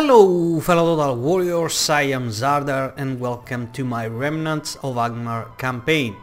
Hello fellow Total Warriors, I am Zardar and welcome to my Remnants of Angmar campaign.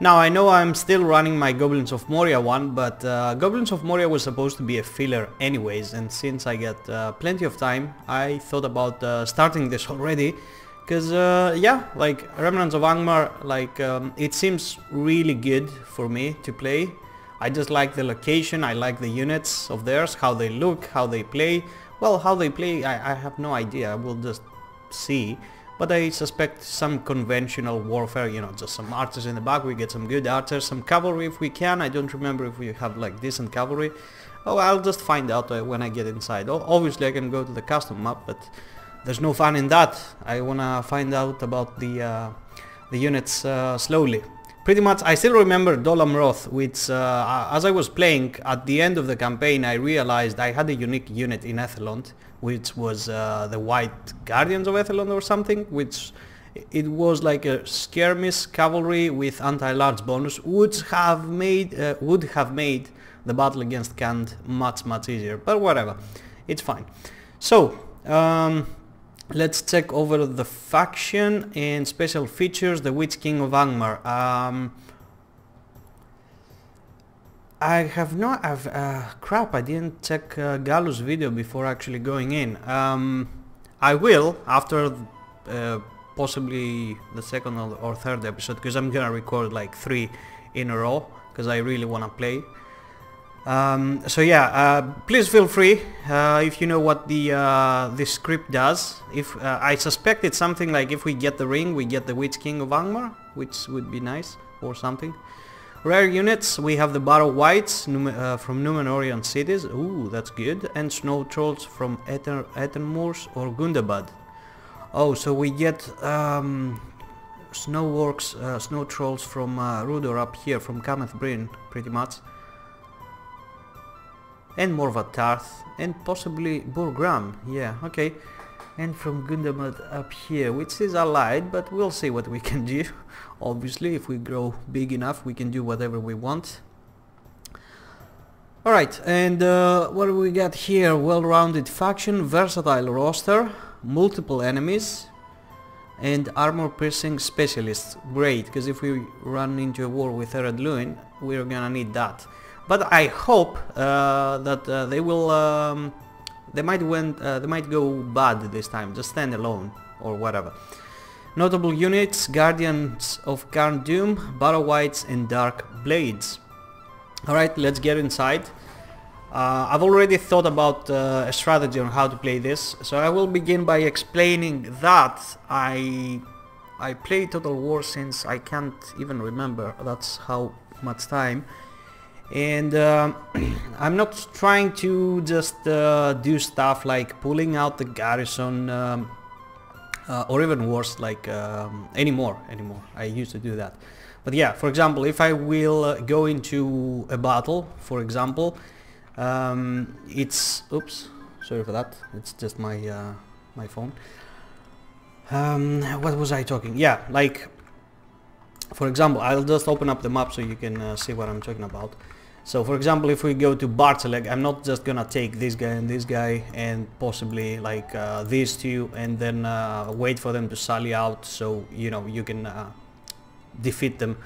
Now I know I'm still running my Goblins of Moria one, but uh, Goblins of Moria was supposed to be a filler anyways and since I get uh, plenty of time I thought about uh, starting this already because uh, yeah, like Remnants of Angmar, like um, it seems really good for me to play. I just like the location, I like the units of theirs, how they look, how they play. Well, how they play, I, I have no idea, we'll just see. But I suspect some conventional warfare, you know, just some archers in the back, we get some good archers, some cavalry if we can, I don't remember if we have like decent cavalry. Oh, I'll just find out uh, when I get inside. Obviously I can go to the custom map, but there's no fun in that. I wanna find out about the, uh, the units uh, slowly. Pretty much, I still remember Dol Amroth, which uh, as I was playing, at the end of the campaign I realized I had a unique unit in Edhellond, which was uh, the White Guardians of Edhellond or something, which it was like a skirmish cavalry with anti-large bonus, would have made uh, would have made the battle against Khand much much easier, but whatever, it's fine. So, um, let's check over the faction and special features the Witch King of Angmar. Um, I have not I've, uh, crap I didn't check uh, Galu's video before actually going in. Um, I will after uh, possibly the second or third episode because I'm gonna record like three in a row because I really wanna play um, so yeah, uh, please feel free uh, if you know what the uh, the script does. If uh, I suspect it's something like if we get the ring, we get the Witch King of Angmar, which would be nice or something. Rare units, we have the Barrow Wights Num uh, from Numenorean cities. Ooh, that's good. And Snow Trolls from Ettenmoors or Gundabad. Oh, so we get um, Snow Orcs, uh, Snow Trolls from Rhudaur up here, from Cameth Brin, pretty much and Morvat Tarth and possibly Burgram, yeah, okay. And from Gundabad up here, which is allied, but we'll see what we can do. Obviously, if we grow big enough, we can do whatever we want. Alright, and uh, what do we got here? Well-rounded faction, versatile roster, multiple enemies, and armor-piercing specialists. Great, because if we run into a war with Ered Luin, we're gonna need that. But I hope uh, that uh, they will, um, they might win, uh, they might go bad this time, just stand alone or whatever. Notable units, Guardians of Carn Dum, Barrow Wights and Dark Blades. Alright, let's get inside. Uh, I've already thought about uh, a strategy on how to play this, so I will begin by explaining that I I play Total War since I can't even remember, that's how much time and uh, I'm not trying to just uh, do stuff like pulling out the garrison um, uh, or even worse like um, anymore anymore. I used to do that. But yeah for example if I will uh, go into a battle for example um, it's oops sorry for that. It's just my uh, my phone. Um, what was I talking yeah like for example I'll just open up the map so you can uh, see what I'm talking about so for example, if we go to Bartzeleg, I'm not just gonna take this guy and this guy and possibly like uh, these two and then uh, wait for them to sally out so you know you can uh, defeat them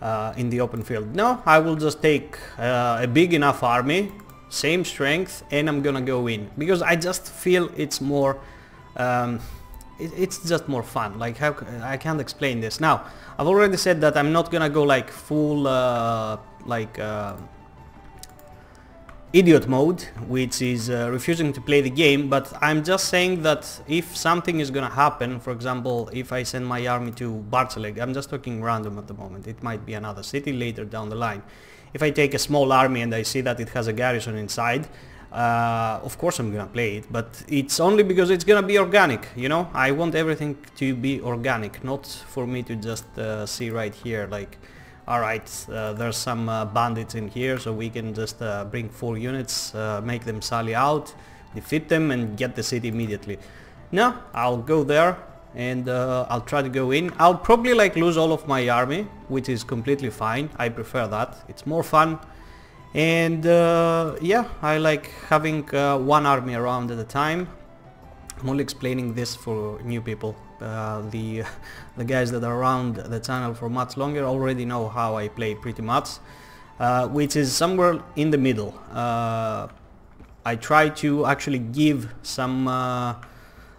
uh, in the open field. No, I will just take uh, a big enough army, same strength, and I'm gonna go in because I just feel it's more. Um, it, it's just more fun. Like how I can't explain this. Now I've already said that I'm not gonna go like full uh, like idiot mode, which is uh, refusing to play the game, but I'm just saying that if something is gonna happen, for example, if I send my army to Bartzeleg, I'm just talking random at the moment, it might be another city later down the line. If I take a small army and I see that it has a garrison inside, uh, of course I'm gonna play it, but it's only because it's gonna be organic, you know? I want everything to be organic, not for me to just uh, see right here, like alright, uh, there's some uh, bandits in here, so we can just uh, bring four units, uh, make them sally out, defeat them and get the city immediately. No, I'll go there and uh, I'll try to go in. I'll probably like lose all of my army, which is completely fine. I prefer that. It's more fun. And uh, yeah, I like having one army around at a time. I'm only explaining this for new people. The the guys that are around the channel for much longer already know how I play pretty much, uh, which is somewhere in the middle. Uh, I try to actually give some uh,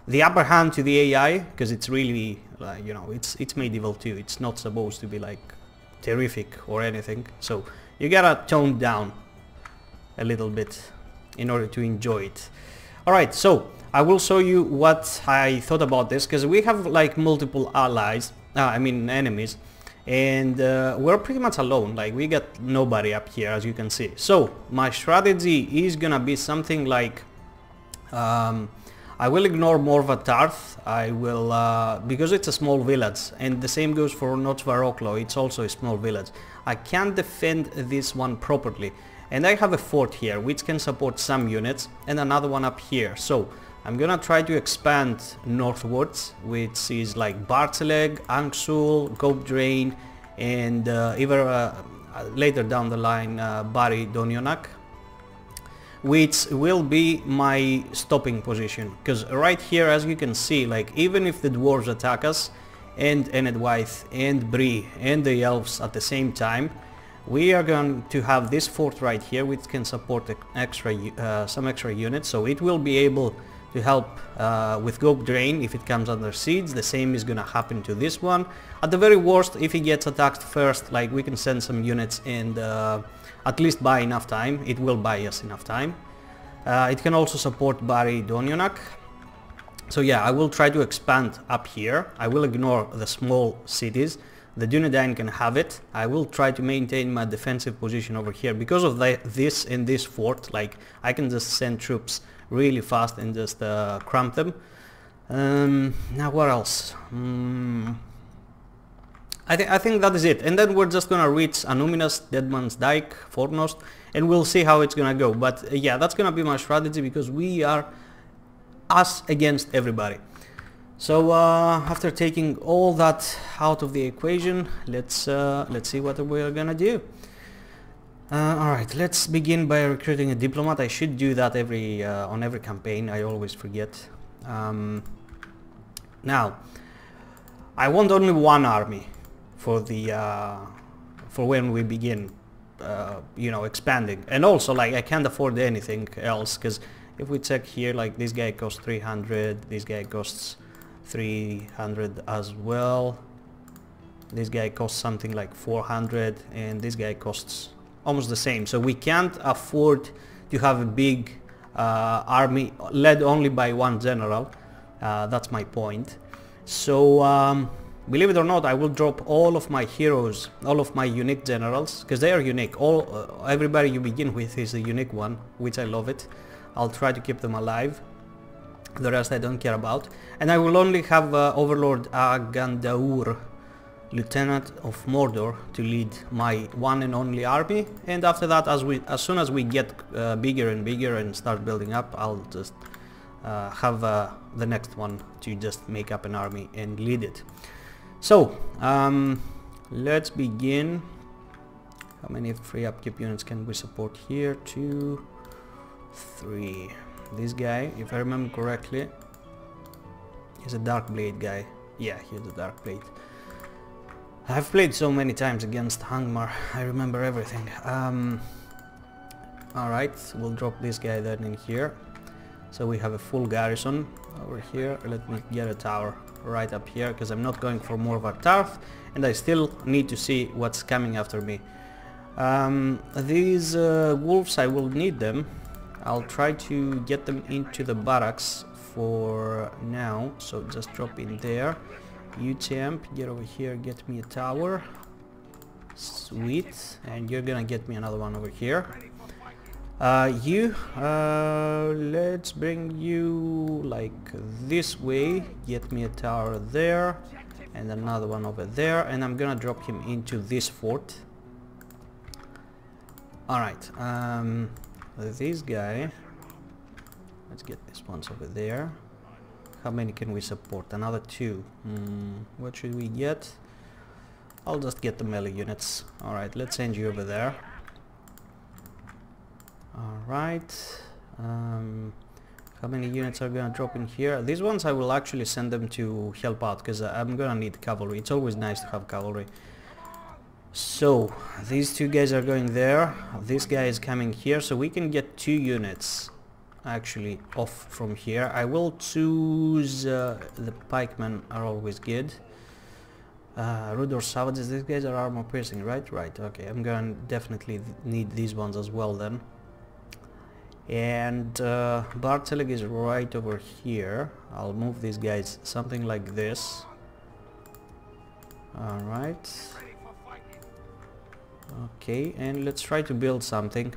the upper hand to the AI because it's really you know it's it's medieval too. It's not supposed to be like terrific or anything. So you gotta tone down a little bit in order to enjoy it. Alright, so I will show you what I thought about this because we have like multiple allies, uh, I mean enemies, and uh, we're pretty much alone, like we got nobody up here as you can see. So my strategy is gonna be something like um, I will ignore Morva Tarth, I will, uh, because it's a small village, and the same goes for Nochvaroklo, it's also a small village. I can't defend this one properly, and I have a fort here, which can support some units, and another one up here, so I'm gonna try to expand northwards, which is like Bartzeleg, Gope Drain, and uh, even uh, later down the line uh, Bari Donionak, which will be my stopping position. Because right here, as you can see, like even if the dwarves attack us, and Enedwaith, and Bree, and the elves at the same time, we are going to have this fort right here, which can support extra, uh, some extra units, so it will be able to help uh, with Gope Drain if it comes under siege. The same is gonna happen to this one. At the very worst, if he gets attacked first, like we can send some units and uh, at least buy enough time. It will buy us enough time. Uh, it can also support Barry Donionak. So yeah, I will try to expand up here. I will ignore the small cities. The Dunedain can have it. I will try to maintain my defensive position over here. Because of the, this and this fort, like I can just send troops really fast and just uh, cramp them. Um, now what else? Mm, I, th I think that is it. And then we're just gonna reach Annuminas, Deadman's Dyke, Fornost, and we'll see how it's gonna go. But uh, yeah, that's gonna be my strategy because we are us against everybody. So uh, after taking all that out of the equation, let's uh, let's see what we're gonna do. Uh, Alright, let's begin by recruiting a diplomat. I should do that every uh, on every campaign, I always forget. Um, now, I want only one army for the uh, for when we begin, uh, you know, expanding. And also, like, I can't afford anything else, because if we check here, like, this guy costs 300, this guy costs 300 as well. This guy costs something like 400, and this guy costs almost the same. So we can't afford to have a big uh, army led only by one general. Uh, that's my point. So um, believe it or not, I will drop all of my heroes, all of my unique generals, because they are unique. All uh, everybody you begin with is a unique one, which I love it. I'll try to keep them alive. The rest I don't care about. And I will only have uh, Overlord Agandaur lieutenant of Mordor to lead my one and only army. And after that as we as soon as we get uh, bigger and bigger and start building up I'll just uh, have uh, the next one to just make up an army and lead it. So um, let's begin. How many free upkeep units can we support here? Two three. This guy if I remember correctly is a dark blade guy. Yeah he's a dark blade I've played so many times against Hangmar, I remember everything. Um, Alright, we'll drop this guy then in here. So we have a full garrison over here. Let me get a tower right up here, because I'm not going for more of a Tarth, and I still need to see what's coming after me. Um, these uh, wolves, I will need them. I'll try to get them into the barracks for now, so just drop in there. You champ, get over here, get me a tower. Sweet. And you're gonna get me another one over here. Uh, you, uh, let's bring you like this way. Get me a tower there. And another one over there. And I'm gonna drop him into this fort. Alright, um, this guy. Let's get this ones over there. How many can we support? Another two. Mm, what should we get? I'll just get the melee units. Alright, let's send you over there. Alright. Um, How many units are gonna drop in here? These ones I will actually send them to help out because I'm gonna need cavalry. It's always nice to have cavalry. So, these two guys are going there. This guy is coming here, so we can get two units actually off from here. I will choose uh, the pikemen are always good. Uh, Rhudaur Savages, these guys are armor piercing, right? Right, okay. I'm gonna definitely th need these ones as well then. And uh, Barteleg is right over here. I'll move these guys something like this. Alright. Okay, and let's try to build something.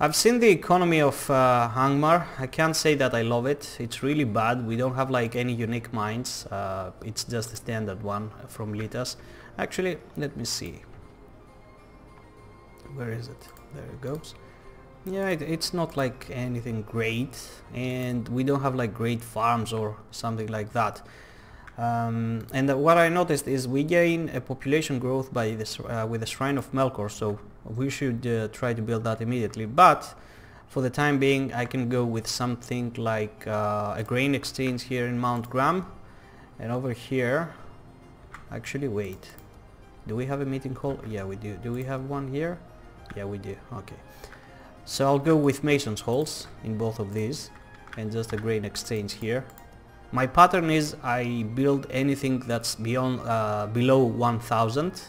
I've seen the economy of uh, Angmar. I can't say that I love it. It's really bad. We don't have like any unique mines. Uh, it's just a standard one from Litas. Actually, let me see. Where is it? There it goes. Yeah, it, it's not like anything great and we don't have like great farms or something like that. Um, and what I noticed is we gain a population growth by this uh, with the Shrine of Melkor, so we should uh, try to build that immediately. But for the time being, I can go with something like uh, a grain exchange here in Mount Gram, and over here. Actually, wait. Do we have a meeting hall? Yeah, we do. Do we have one here? Yeah, we do. Okay. So I'll go with Mason's halls in both of these, and just a grain exchange here. My pattern is I build anything that's beyond uh, below 1000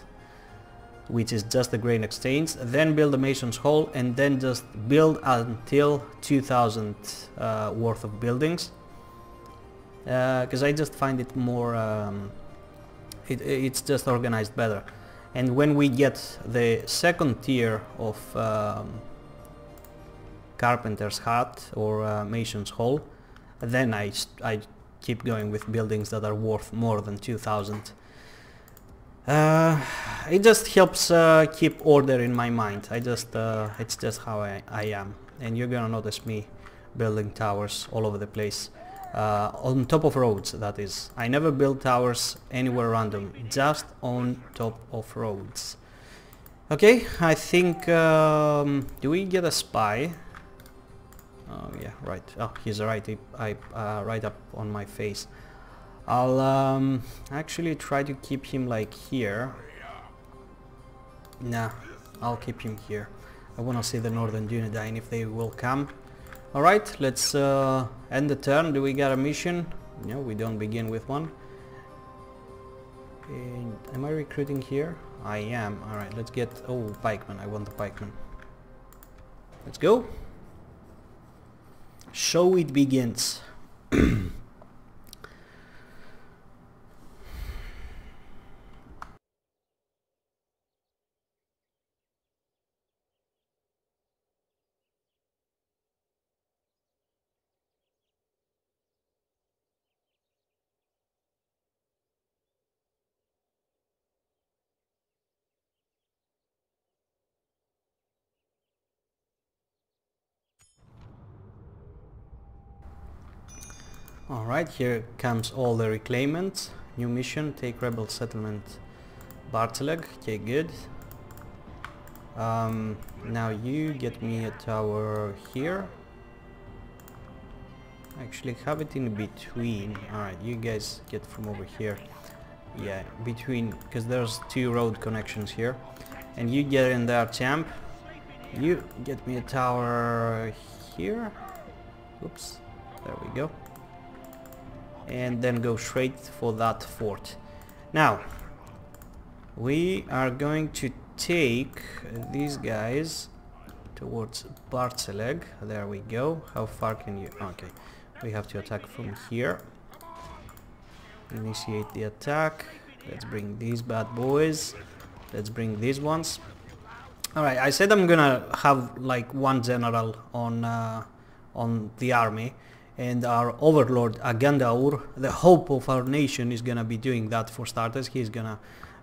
which is just the grain exchange then build a mason's hall and then just build until 2000 uh, worth of buildings because uh, I just find it more um, it, it's just organized better and when we get the second tier of um, carpenter's hut or uh, mason's hall then I, I keep going with buildings that are worth more than 2000. Uh, it just helps uh, keep order in my mind. I just, uh, it's just how I, I am. And you're gonna notice me building towers all over the place. Uh, on top of roads, that is. I never build towers anywhere random, just on top of roads. Okay, I think, um, do we get a spy? Oh yeah, right. Oh, he's right. I, uh, right up on my face. I'll um, actually try to keep him like here. Nah, I'll keep him here. I wanna see the Northern Dunedain if they will come. Alright, let's uh, end the turn. Do we got a mission? No, we don't begin with one. And am I recruiting here? I am. Alright, let's get... Oh, pikeman. I want the pikeman. Let's go. Show it begins. Alright, here comes all the reclaimants. New mission, take rebel settlement Barteleg. Okay, good. Um, now you get me a tower here. Actually have it in between. Alright, you guys get from over here. Yeah, between, because there's two road connections here. And you get in there, champ. You get me a tower here. Oops, there we go and then go straight for that fort. Now, we are going to take these guys towards Bartzeleg. There we go. How far can you... Okay, we have to attack from here. Initiate the attack. Let's bring these bad boys. Let's bring these ones. Alright, I said I'm gonna have like one general on uh, on the army and our overlord Agandaur, the hope of our nation, is gonna be doing that for starters. He's gonna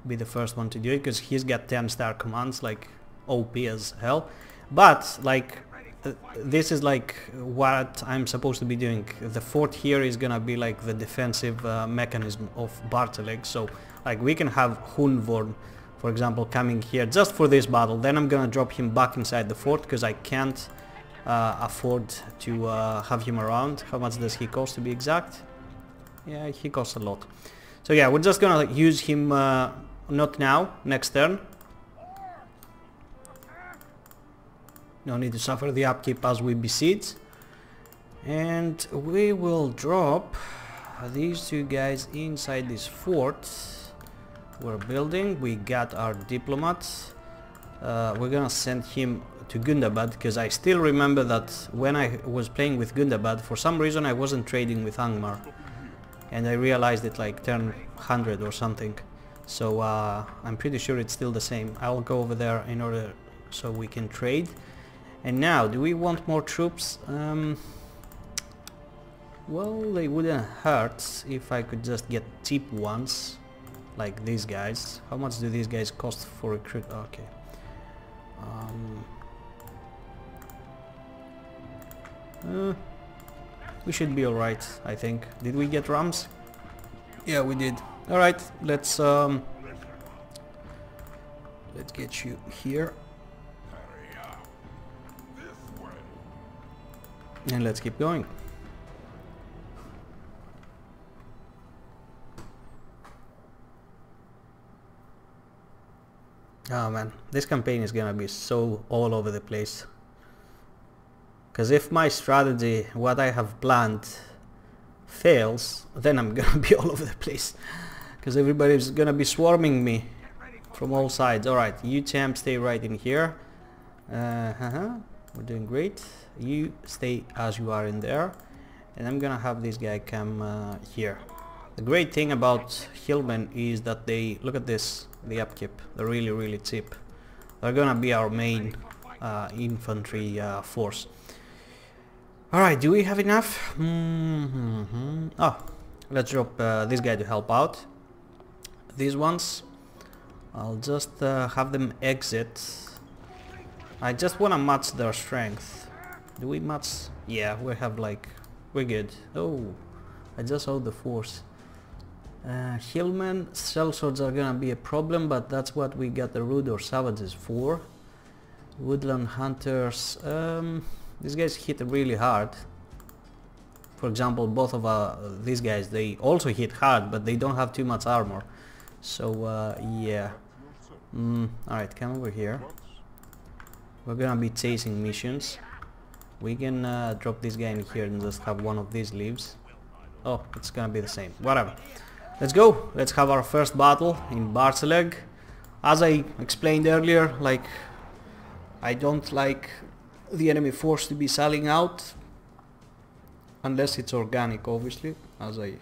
be the first one to do it because he's got 10 star commands, like OP as hell. But like uh, this is like what I'm supposed to be doing. The fort here is gonna be like the defensive uh, mechanism of Barteleg. So like we can have Hunvorn, for example, coming here just for this battle. Then I'm gonna drop him back inside the fort because I can't afford to uh, have him around. How much does he cost to be exact? Yeah, he costs a lot. So yeah, we're just gonna use him uh, not now, next turn. No need to suffer the upkeep as we besiege. And we will drop these two guys inside this fort we're building. We got our diplomat. Uh, we're gonna send him to Gundabad because I still remember that when I was playing with Gundabad, for some reason I wasn't trading with Angmar. And I realized it like turn 100 or something. So uh, I'm pretty sure it's still the same. I'll go over there in order so we can trade. And now, do we want more troops? Um, well, they wouldn't hurt if I could just get cheap ones, like these guys. How much do these guys cost for recruit? Okay. Um, uh, we should be alright, I think. Did we get rams? Yeah, we did. Alright, let's um, let's get you here. And let's keep going. Oh man, this campaign is gonna be so all over the place. Because if my strategy, what I have planned, fails, then I'm gonna be all over the place. Because everybody's gonna be swarming me from all sides. Alright, you champ stay right in here. Uh -huh. We're doing great. You stay as you are in there. And I'm gonna have this guy come uh, here. The great thing about Hillmen is that they, look at this, the upkeep, they're really really cheap. They're gonna be our main uh, infantry uh, force. Alright, do we have enough? Mm -hmm. Oh, let's drop uh, this guy to help out. These ones, I'll just uh, have them exit. I just wanna match their strength. Do we match? Yeah, we have like, we're good. Oh, I just saw the force. Uh, Hillmen, sellswords are gonna be a problem, but that's what we got the Rhudaur Savages for. Woodland Hunters, um, these guys hit really hard. For example, both of uh, these guys, they also hit hard, but they don't have too much armor. So, uh, yeah. Mm, Alright, come over here. We're gonna be chasing missions. We can uh, drop this guy in here and just have one of these leaves. Oh, it's gonna be the same. Whatever. Let's go. Let's have our first battle in Barceleg. As I explained earlier, like I don't like the enemy force to be selling out unless it's organic obviously as I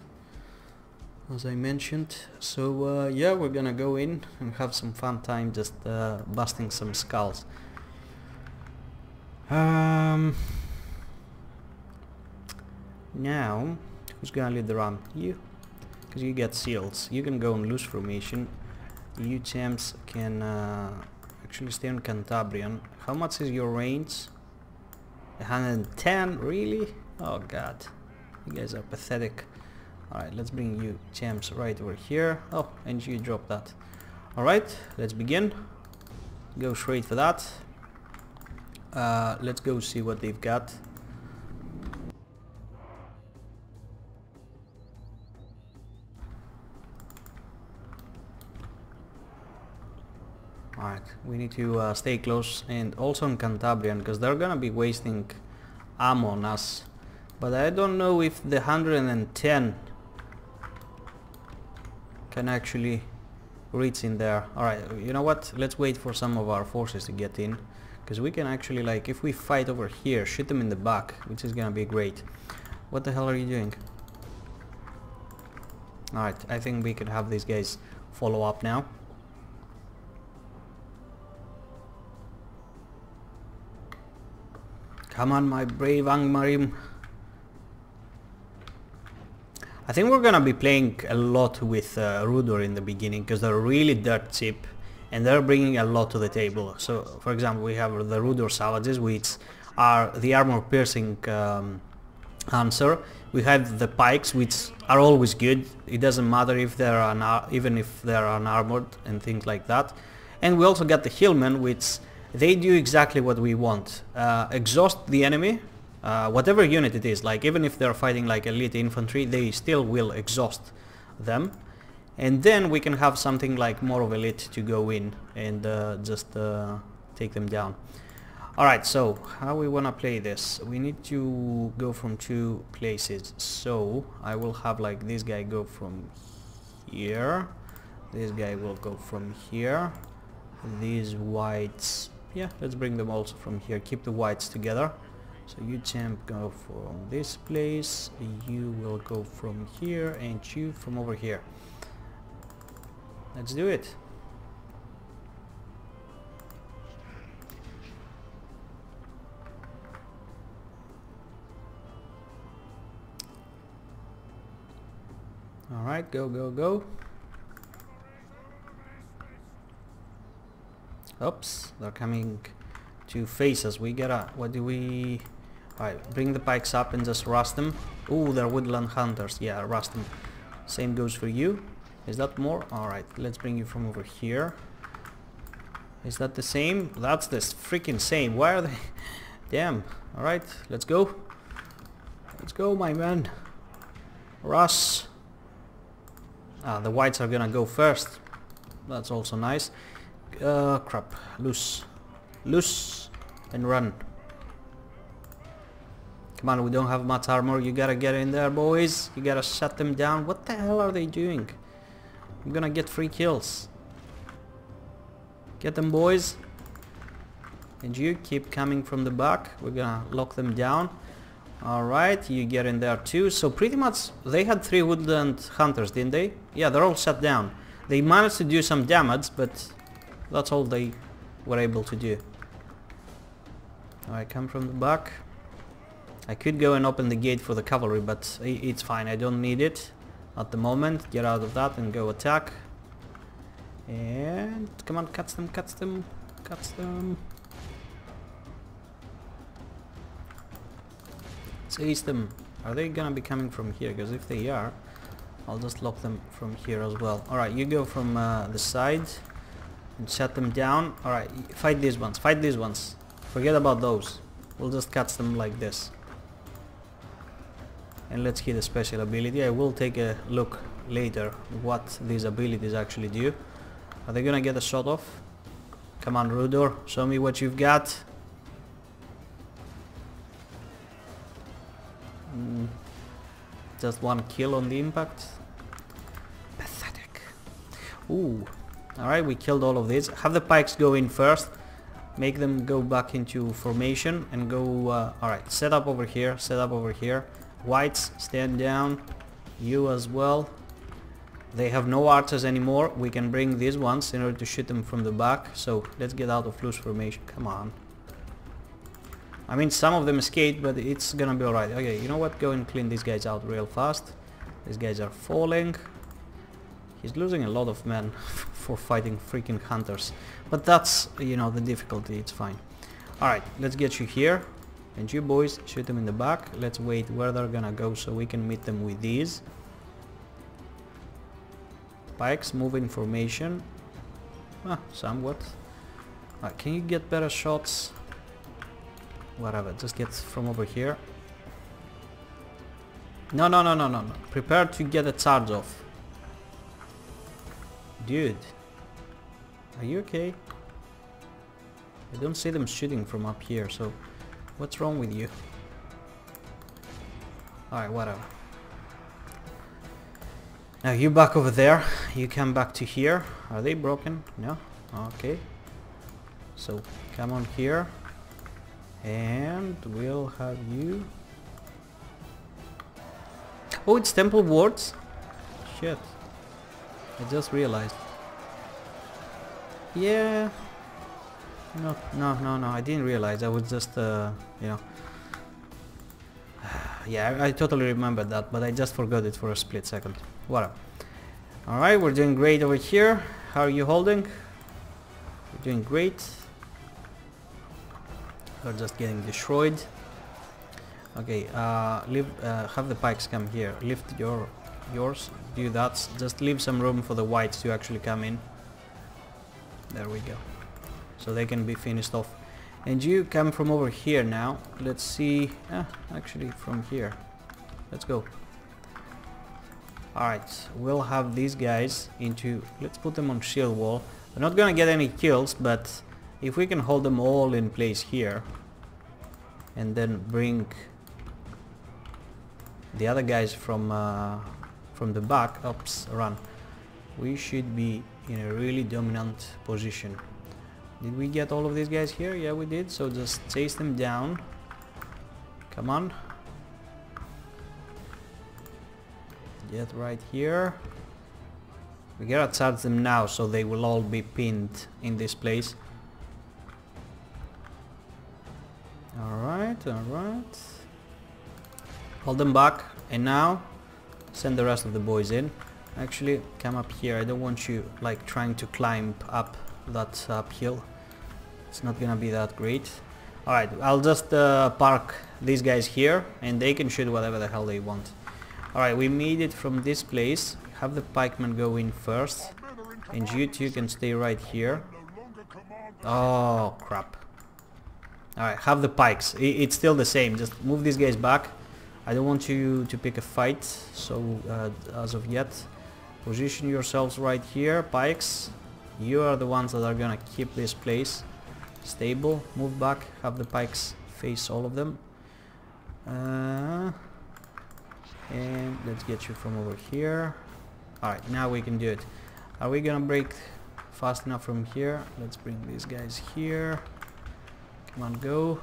as I mentioned so uh, yeah we're gonna go in and have some fun time just uh, busting some skulls um, now who's gonna lead the run you because you get seals. You can go on loose formation. You champs can uh, actually stay on Cantabrian. How much is your range? 110? Really? Oh god. You guys are pathetic. Alright, let's bring you champs right over here. Oh, and you drop that. Alright, let's begin. Go straight for that. Uh, let's go see what they've got. Alright, we need to uh, stay close and also in Cantabrian because they're gonna be wasting ammo on us. But I don't know if the 110 can actually reach in there. Alright, you know what? Let's wait for some of our forces to get in. Because we can actually, like, if we fight over here, shoot them in the back, which is gonna be great. What the hell are you doing? Alright, I think we can have these guys follow up now. Come on, my brave Angmarim. I think we're gonna be playing a lot with uh, Rhudaur in the beginning because they're really dirt cheap and they're bringing a lot to the table. So, for example, we have the Rhudaur Savages, which are the armor-piercing um, answer. We have the pikes, which are always good. It doesn't matter if they're even if they're unarmored and things like that. And we also got the Hillmen, which they do exactly what we want. Uh, exhaust the enemy, uh, whatever unit it is, like even if they're fighting like elite infantry, they still will exhaust them. And then we can have something like more of elite to go in and uh, just uh, take them down. Alright, so how we wanna play this? We need to go from two places. So I will have like this guy go from here. This guy will go from here. These whites, yeah, let's bring them also from here. Keep the whites together. So you champ go from this place, you will go from here, and you from over here. Let's do it. Alright, go, go, go. Oops, they're coming to face us. We gotta, what do we... Alright, bring the pikes up and just rust them. Ooh, they're woodland hunters. Yeah, rust them. Same goes for you. Is that more? Alright, let's bring you from over here. Is that the same? That's the freaking same. Why are they... Damn. Alright, let's go. Let's go, my man. Russ. Ah, the whites are gonna go first. That's also nice. Uh, crap. Loose. Loose. And run. Come on, we don't have much armor. You gotta get in there, boys. You gotta shut them down. What the hell are they doing? I'm gonna get free kills. Get them, boys. And you keep coming from the back. We're gonna lock them down. Alright, you get in there too. So pretty much they had three woodland hunters, didn't they? Yeah, they're all shut down. They managed to do some damage, but that's all they were able to do. I come from the back. I could go and open the gate for the cavalry, but it's fine. I don't need it at the moment. Get out of that and go attack. And come on, cuts them, cuts them, cuts them. Chase them. Are they gonna be coming from here? Because if they are, I'll just lock them from here as well. Alright, you go from uh, the side and shut them down. Alright, fight these ones. Fight these ones. Forget about those. We'll just catch them like this. And let's hit a special ability. I will take a look later what these abilities actually do. Are they gonna get a shot off? Come on, Rhudaur, show me what you've got. Mm, just one kill on the impact. Pathetic. Ooh. Alright, we killed all of these. Have the pikes go in first. Make them go back into formation and go... Uh, Alright, set up over here, set up over here. Whites, stand down. You as well. They have no archers anymore. We can bring these ones in order to shoot them from the back. So let's get out of loose formation. Come on. I mean, some of them escaped, but it's gonna be alright. Okay, you know what? Go and clean these guys out real fast. These guys are falling. He's losing a lot of men for fighting freaking hunters. But that's, you know, the difficulty. It's fine. Alright, let's get you here. And you boys, shoot them in the back. Let's wait where they're gonna go so we can meet them with these. Pikes, move in formation. Ah, somewhat. Can you get better shots? whatever just get from over here no no no no no no prepare to get a charge off dude are you okay? I don't see them shooting from up here so what's wrong with you? Alright whatever. Now you back over there. You come back to here. Are they broken? No? Okay. So come on here. And we'll have you. Oh it's temple wards? Shit I just realized. Yeah. No no no no I didn't realize. I was just uh, you know. Yeah I, I totally remembered that but I just forgot it for a split second. Whatever. Alright we're doing great over here. How are you holding? We're doing great. We're just getting destroyed. Okay, uh, leave, uh, have the pikes come here. Lift your yours. Do that. Just leave some room for the whites to actually come in. There we go. so they can be finished off. And you come from over here now. Let's see. Ah, actually from here. Let's go. Alright, we'll have these guys into... Let's put them on shield wall. They're not gonna get any kills, but if we can hold them all in place here and then bring the other guys from uh, from the back, oops, run, we should be in a really dominant position. Did we get all of these guys here? Yeah, we did. So just chase them down. Come on. Get right here. We gotta charge them now so they will all be pinned in this place. Alright, alright. Hold them back and now send the rest of the boys in. Actually, come up here. I don't want you like trying to climb up that uphill. It's not gonna be that great. Alright, I'll just uh, park these guys here and they can shoot whatever the hell they want. Alright, we made it from this place. Have the pikemen go in first. And you two can stay right here. Oh, crap. Alright, have the pikes. It's still the same. Just move these guys back. I don't want you to pick a fight, so uh, as of yet. Position yourselves right here, pikes. You are the ones that are gonna keep this place stable. Move back, have the pikes face all of them. Uh, and let's get you from over here alright now we can do it are we gonna break fast enough from here let's bring these guys here come on go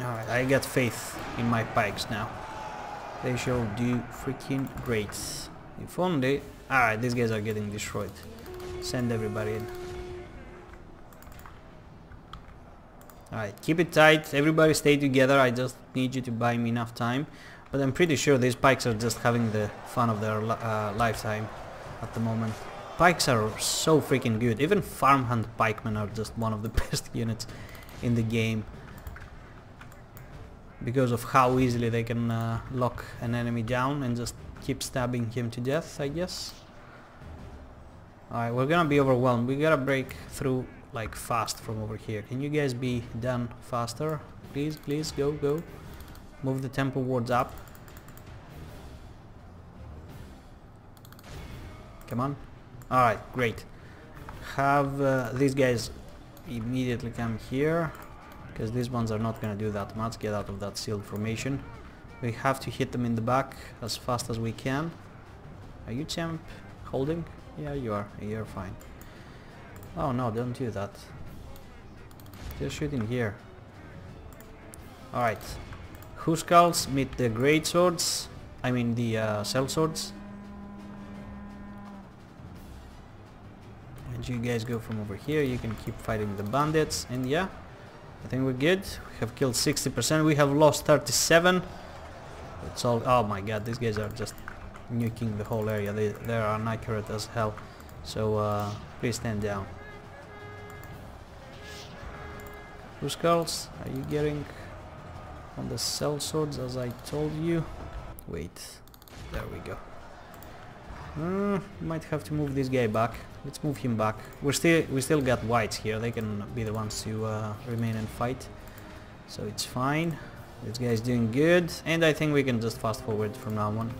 alright I got faith in my pikes now. They shall do freaking great if only alright these guys are getting destroyed. Send everybody in. Alright, keep it tight, everybody stay together, I just need you to buy me enough time. But I'm pretty sure these pikes are just having the fun of their uh, lifetime at the moment. Pikes are so freaking good, even farmhand pikemen are just one of the best units in the game. Because of how easily they can uh, lock an enemy down and just keep stabbing him to death, I guess. Alright, we're gonna be overwhelmed, we gotta break through like fast from over here. Can you guys be done faster? Please, please, go, go. Move the tempo wards up. Come on. Alright, great. Have uh, these guys immediately come here because these ones are not gonna do that much. Get out of that sealed formation. We have to hit them in the back as fast as we can. Are you champ holding? Yeah, you are. You're fine. Oh no, don't do that. Just shoot in here. Alright. Huskarls meet the great swords. I mean the uh, cell swords. And you guys go from over here. You can keep fighting the bandits. And yeah, I think we're good. We have killed 60%. We have lost 37. It's all... Oh my god, these guys are just nuking the whole area. They, they are inaccurate as hell. So uh, please stand down. Huskarls, are you getting on the cell swords as I told you? Wait, there we go. Uh, might have to move this guy back. Let's move him back. We're still we still got whites here. They can be the ones to uh, remain and fight, so it's fine. This guy's doing good, and I think we can just fast forward from now on.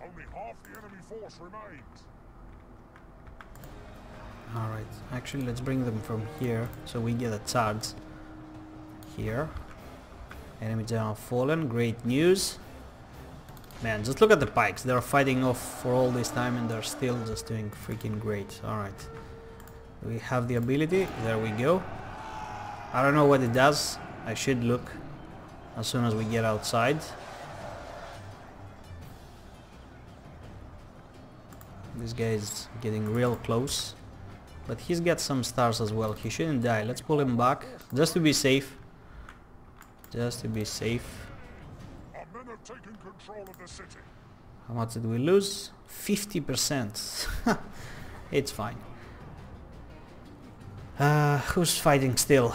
Only half the enemy force remains. Alright, actually let's bring them from here so we get a charge here. Enemy general fallen, great news. Man, just look at the pikes, they're fighting off for all this time and they're still just doing freaking great. Alright, we have the ability, there we go. I don't know what it does, I should look as soon as we get outside. This guy is getting real close. But he's got some stars as well. He shouldn't die. Let's pull him back. Just to be safe. Just to be safe. How much did we lose? 50%. it's fine. Uh, who's fighting still?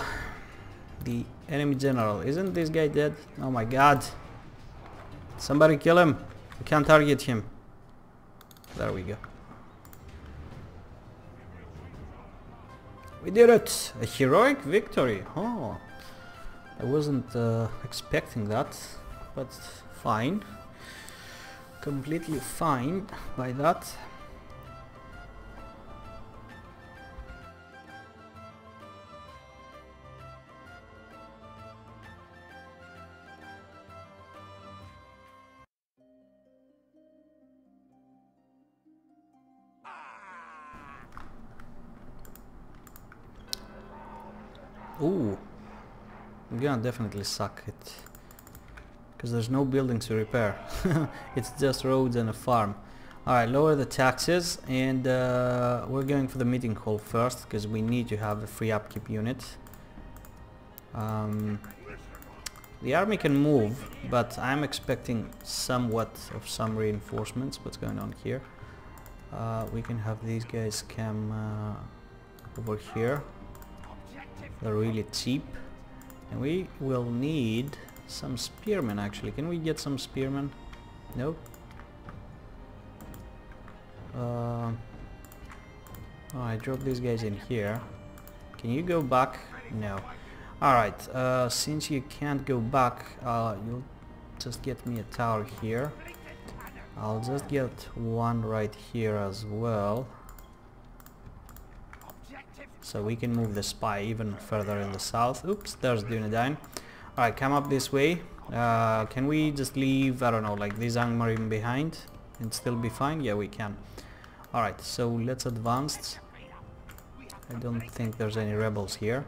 The enemy general. Isn't this guy dead? Oh my god. Somebody kill him. We can't target him. There we go. We did it! A heroic victory! Oh, I wasn't uh, expecting that, but fine. Completely fine by that. Ooh. I'm gonna definitely suck it. Because there's no buildings to repair. it's just roads and a farm. Alright, lower the taxes and uh, we're going for the meeting hall first because we need to have a free upkeep unit. Um, the army can move, but I'm expecting somewhat of some reinforcements. What's going on here? Uh, we can have these guys come uh, over here. They're really cheap. And we will need some spearmen actually. Can we get some spearmen? No? Uh, oh, I dropped these guys in here. Can you go back? No. Alright, uh, since you can't go back, uh, you'll just get me a tower here. I'll just get one right here as well. So we can move the spy even further in the south. Oops, there's Dunedain. Alright, come up this way. Uh, can we just leave, I don't know, like this Angmarim behind and still be fine? Yeah, we can. Alright, so let's advance. I don't think there's any rebels here.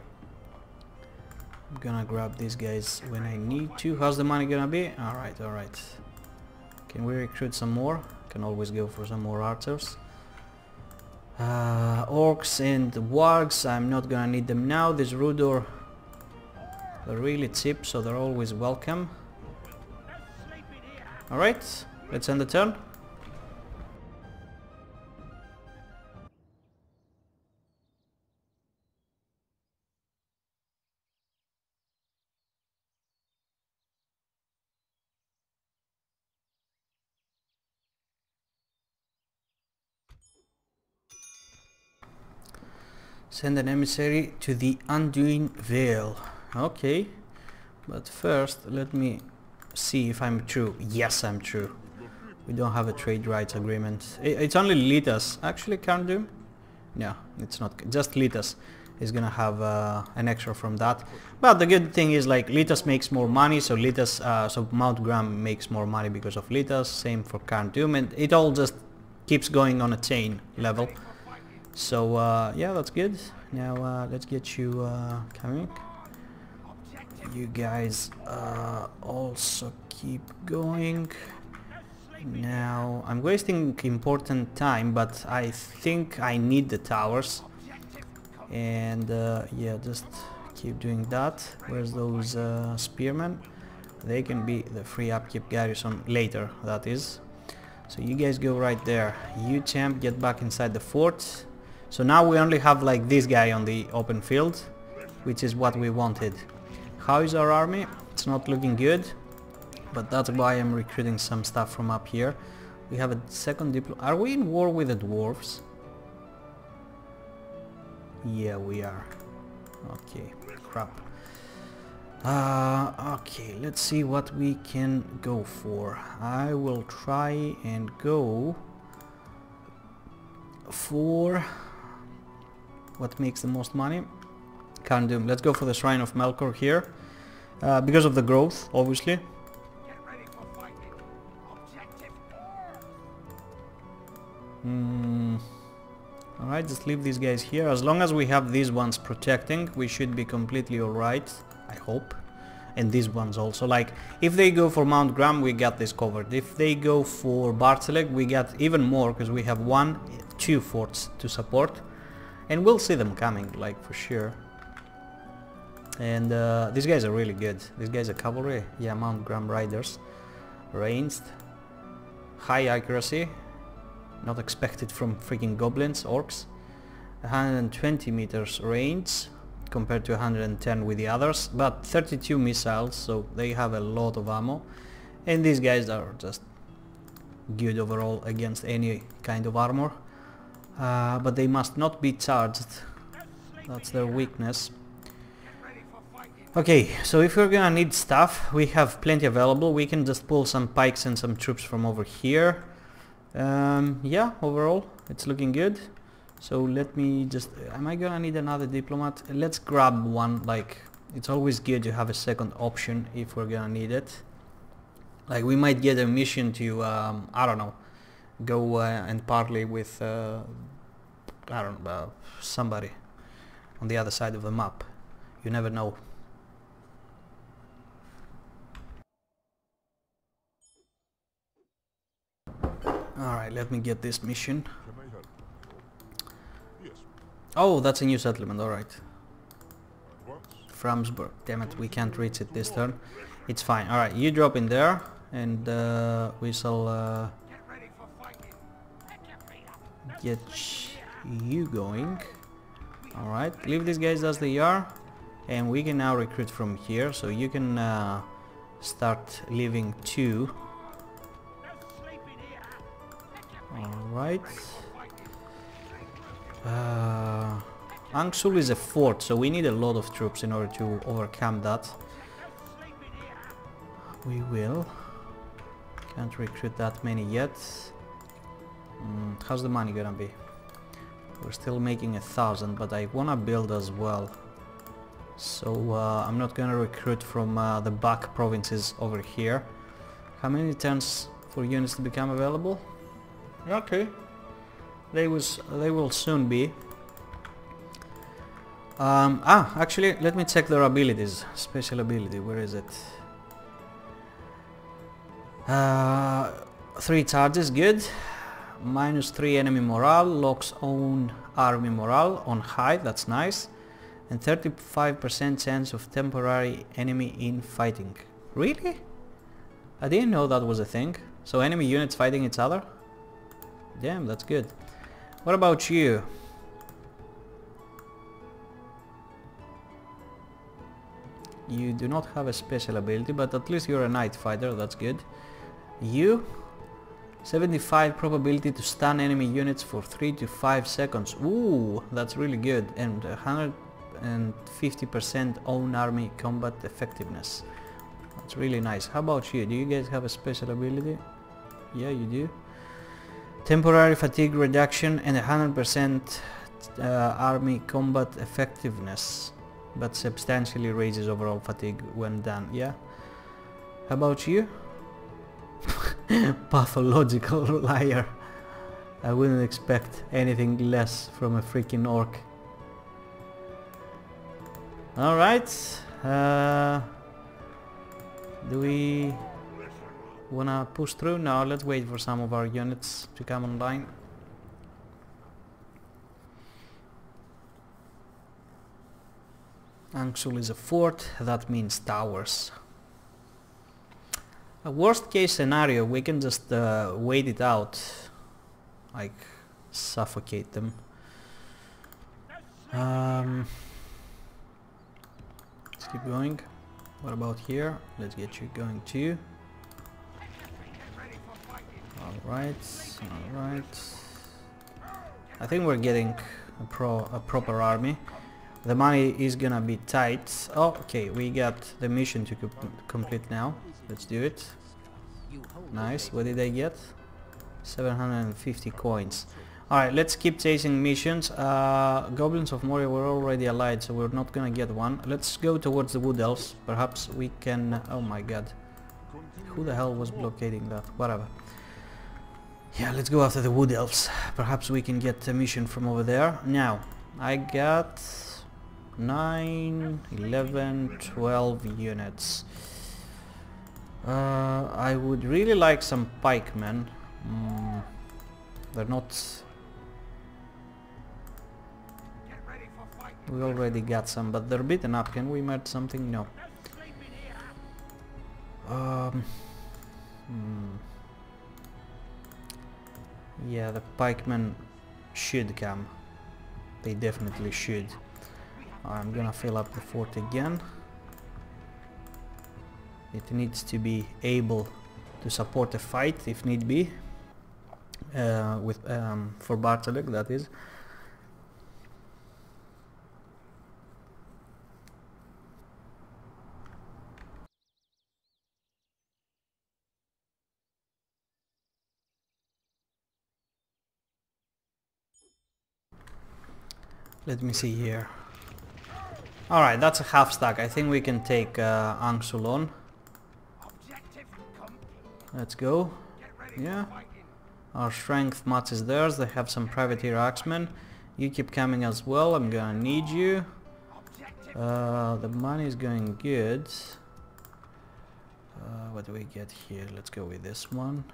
I'm gonna grab these guys when I need to. How's the money gonna be? Alright, alright. Can we recruit some more? Can always go for some more archers. Uh, orcs and wargs, I'm not gonna need them now. This Rhudaur, they're really cheap, so they're always welcome. Alright, let's end the turn. Send an emissary to the Anduin Vale. Okay. But first, let me see if I'm true. Yes, I'm true. We don't have a trade rights agreement. It's only Litas. Actually, can't do. No, it's not. Just Litas is gonna have uh, an extra from that. But the good thing is like Litas makes more money, so Litas, uh, so Mount Gram makes more money because of Litas. Same for Doom, and it all just keeps going on a chain level. So uh, yeah, that's good. Now uh, let's get you uh, coming. You guys uh, also keep going. Now I'm wasting important time, but I think I need the towers. And uh, yeah, just keep doing that. Where's those uh, spearmen? They can be the free upkeep garrison later, that is. So you guys go right there. You champ, get back inside the fort. So now we only have like this guy on the open field, which is what we wanted. How is our army? It's not looking good, but that's why I'm recruiting some stuff from up here. We have a second diplo... Are we in war with the dwarves? Yeah, we are. Okay, crap. Uh, okay, let's see what we can go for. I will try and go for what makes the most money. Carn Dum. Let's go for the Shrine of Melkor here. Uh, because of the growth, obviously. Hmm. Alright, just leave these guys here. As long as we have these ones protecting, we should be completely alright. I hope. And these ones also. Like, if they go for Mount Gram, we got this covered. If they go for Barteleg, we got even more, because we have one, two forts to support. And we'll see them coming, like for sure. And uh, these guys are really good. These guys are cavalry. Yeah, Mount Gram Riders. Ranged. High accuracy. Not expected from freaking goblins, orcs. 120 meters range compared to 110 with the others. But 32 missiles, so they have a lot of ammo. And these guys are just good overall against any kind of armor. Uh, but they must not be charged. That's their weakness. Okay, so if we're gonna need stuff, we have plenty available. We can just pull some pikes and some troops from over here. Um, yeah, overall, it's looking good. So let me just... Am I gonna need another diplomat? Let's grab one, like... It's always good to have a second option if we're gonna need it. Like we might get a mission to, um, I don't know, go uh, and parley with, uh, I don't know, somebody on the other side of the map. You never know. Alright, let me get this mission. Can they help? Yes. Oh, that's a new settlement, alright. Framsburg. Damn it, we can't reach it this turn. It's fine. Alright, you drop in there and uh, we shall uh, get you going. Alright, leave these guys as they are and we can now recruit from here so you can uh, start leaving too. Alright. Uh, Angsul is a fort, so we need a lot of troops in order to overcome that. We will. Can't recruit that many yet. Mm, how's the money gonna be? We're still making a thousand, but I wanna build as well. So uh, I'm not gonna recruit from uh, the back provinces over here. How many turns for units to become available? Okay. They was they will soon be. Um, ah, actually, let me check their abilities. Special ability, where is it? Uh, three charges, good. Minus three enemy morale, locks own army morale on high, that's nice. And 35% chance of temporary enemy in fighting. Really? I didn't know that was a thing. So enemy units fighting each other? Damn, that's good. What about you? You do not have a special ability, but at least you're a night fighter, that's good. You? 75 probability to stun enemy units for 3 to 5 seconds. Ooh, that's really good. And 150% own army combat effectiveness. That's really nice. How about you? Do you guys have a special ability? Yeah, you do. Temporary fatigue reduction and 100% uh, army combat effectiveness. But substantially raises overall fatigue when done. Yeah. How about you? Pathological liar. I wouldn't expect anything less from a freaking orc. Alright. Uh, do we wanna push through? No, let's wait for some of our units to come online. Angsul is a fort, that means towers. A worst case scenario, we can just uh, wait it out, like suffocate them. Um, let's keep going. What about here? Let's get you going too. Alright, alright. I think we're getting a, pro a proper army. The money is gonna be tight. Oh, okay, we got the mission to complete now. Let's do it. Nice. What did I get? 750 coins. Alright, let's keep chasing missions. Uh, Goblins of Moria were already allied, so we're not gonna get one. Let's go towards the Wood Elves. Perhaps we can... Oh my god. Who the hell was blockading that? Whatever. Yeah, let's go after the Wood Elves. Perhaps we can get a mission from over there. Now, I got 9, 11, 12 units. Uh, I would really like some pikemen. Mm, they're not... We already got some, but they're beaten up. Can we merge something? No. Um, hmm. Yeah, the pikemen should come. They definitely should. I'm gonna fill up the fort again. It needs to be able to support the fight if need be. Uh, with um, for Bartelek, that is. Let me see here. Alright, that's a half stack. I think we can take uh, Angsulon. Let's go. Yeah. Our strength matches theirs. They have some privateer axemen. You keep coming as well. I'm gonna need you. Uh, the money is going good. Uh, what do we get here? Let's go with this one.